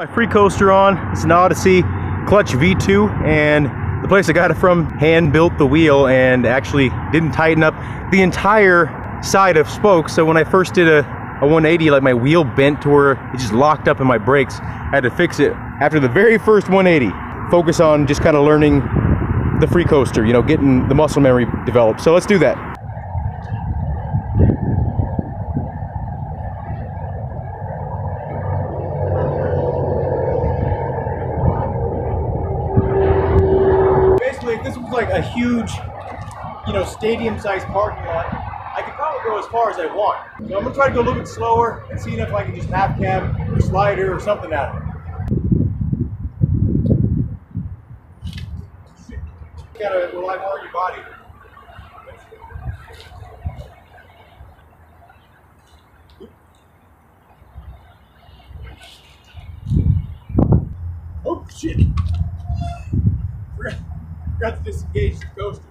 My free coaster on, it's an Odyssey Clutch V2 and the place I got it from hand built the wheel and actually didn't tighten up the entire side of spokes. So when I first did a, a 180, like my wheel bent to where it just locked up in my brakes. I had to fix it after the very first 180. Focus on just kind of learning the free coaster, you know, getting the muscle memory developed. So let's do that. Basically, if this was like a huge, you know, stadium-sized parking lot, I could probably go as far as I want. So I'm gonna try to go a little bit slower and see if I can just half cab or slider or something of it. Gotta rely more on your body. Oh shit! Forgot to disengage the coaster.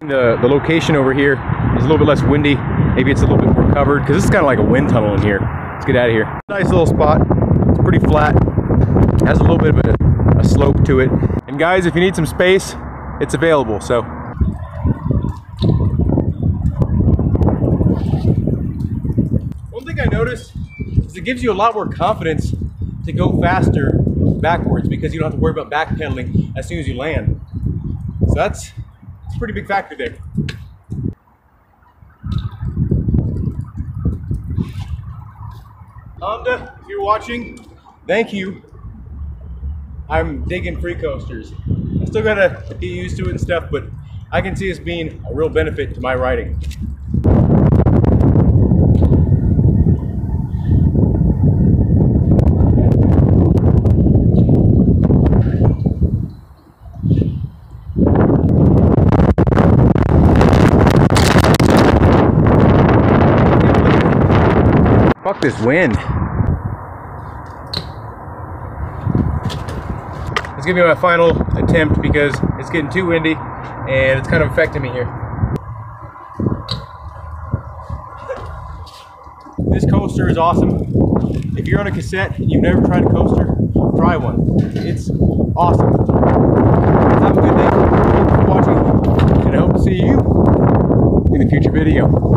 The, the location over here is a little bit less windy. Maybe it's a little bit more covered because this is kind of like a wind tunnel in here. Let's get out of here. Nice little spot. It's pretty flat. Has a little bit of a, a slope to it. And guys, if you need some space, it's available. So One thing I noticed is it gives you a lot more confidence to go faster backwards because you don't have to worry about backpedaling as soon as you land. So that's, that's a pretty big factor there. Honda, if you're watching, thank you. I'm digging free coasters. I still gotta get used to it and stuff, but I can see this being a real benefit to my riding. This wind. It's gonna be my final attempt because it's getting too windy and it's kind of affecting me here. This coaster is awesome. If you're on a cassette and you've never tried a coaster, try one. It's awesome. Have a good day. Thanks for watching and I hope to see you in a future video.